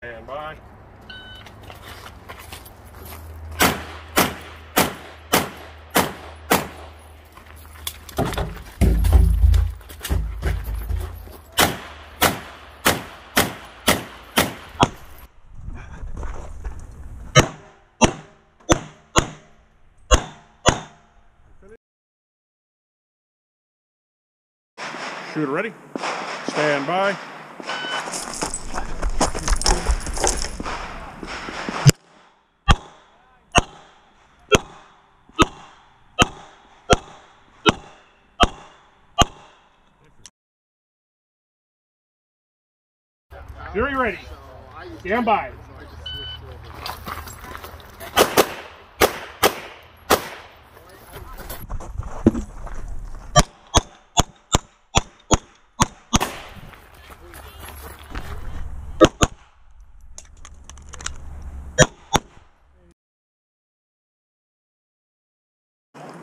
Stand by. Shooter ready. Stand by. Fury ready. Stand by.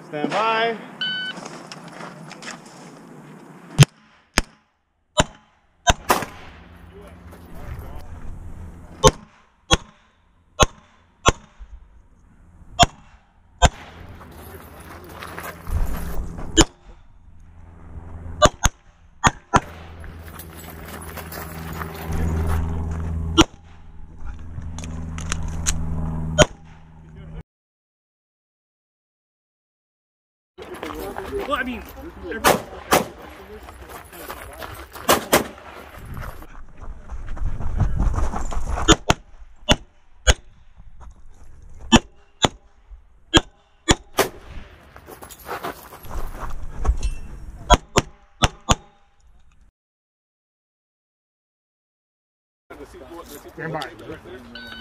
Stand by. Well, I mean, Stand by.